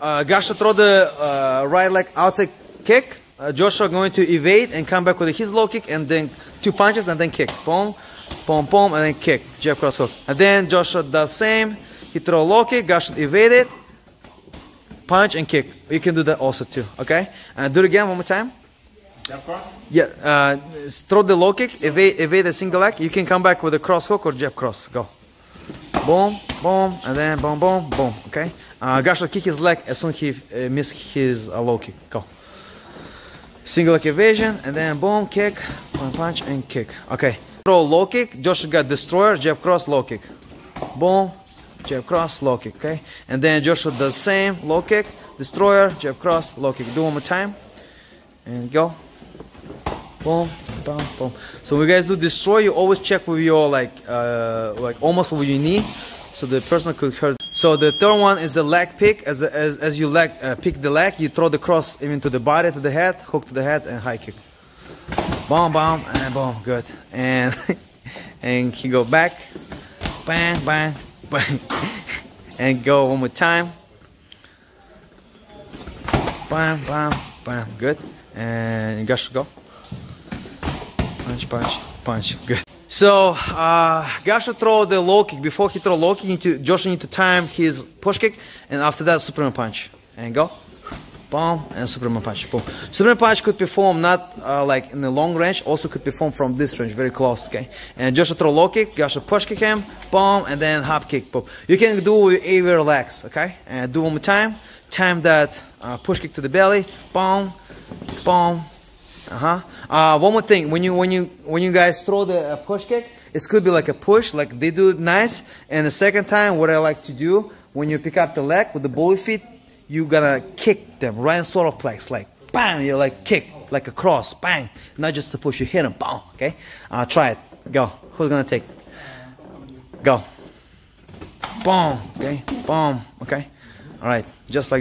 Uh, Gasha throw the uh, right leg outside kick. Uh, Joshua going to evade and come back with his low kick and then two punches and then kick. Boom, boom, boom, and then kick. Jab cross hook. And then Joshua does same. He throw low kick. Gasha evade it. Punch and kick. You can do that also too. Okay. And do it again one more time. Jab cross? Yeah. Uh, throw the low kick. Evade, evade a single leg. You can come back with a cross hook or jab cross. Go boom, boom, and then boom, boom, boom. Okay. Uh, Gash kick his leg as soon he uh, miss his uh, low kick. Go. Single leg evasion, and then boom, kick, one punch, and kick. Okay. Throw low kick. Joshua got destroyer, jab cross, low kick. Boom, jab cross, low kick. Okay. And then Joshua does same, low kick, destroyer, jab cross, low kick. Do one more time, and go. Boom, boom, boom. So when you guys do destroy, you always check with your like, uh, like almost with your knee, so the person could hurt. So the third one is the leg pick. As as, as you leg uh, pick the leg, you throw the cross even to the body, to the head, hook to the head, and high kick. Boom, boom, and boom. Good. And and he go back, bang, bang, bang, and go one more time. Bam, bam, bam. Good. And you guys should go punch, punch, punch. Good. So, uh, Gasha throw the low kick. Before he throw low kick, need to, Josh need to time his push kick, and after that, Superman punch. And go. Boom, and Superman punch. Boom. Superman punch could perform not uh, like in the long range, also could perform from this range, very close, okay? And Joshua throw low kick, Gasha push kick him, boom, and then hop kick, boom. You can do either legs, okay? And do one more time. Time that uh, push kick to the belly, boom, boom, uh-huh. Uh, one more thing, when you when you when you guys throw the uh, push kick, it could be like a push, like they do nice. And the second time, what I like to do, when you pick up the leg with the bully feet, you gonna kick them right in solar plex, like bang, You're like kick, like a cross, bang. Not just to push, you hit them, bang, okay? Uh, try it, go. Who's gonna take? Go. Boom, okay, boom, okay? All right, just like